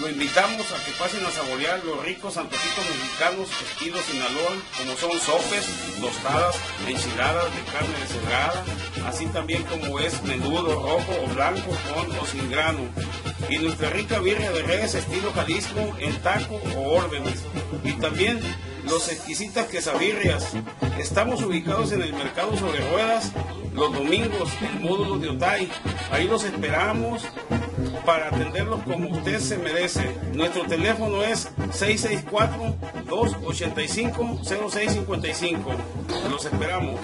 lo invitamos a que pasen a saborear los ricos antojitos mexicanos estilo Sinaloa, como son sopes, tostadas, enchiladas de carne deshebrada, así también como es menudo rojo o blanco con o sin grano. Y nuestra rica birria de res estilo Jalisco en taco o órdenes. Y también los exquisitas quesabirrias. Estamos ubicados en el mercado sobre ruedas los domingos, el módulo de Otay. Ahí los esperamos para atenderlos como usted se merece. Nuestro teléfono es 664-285-0655. Los esperamos.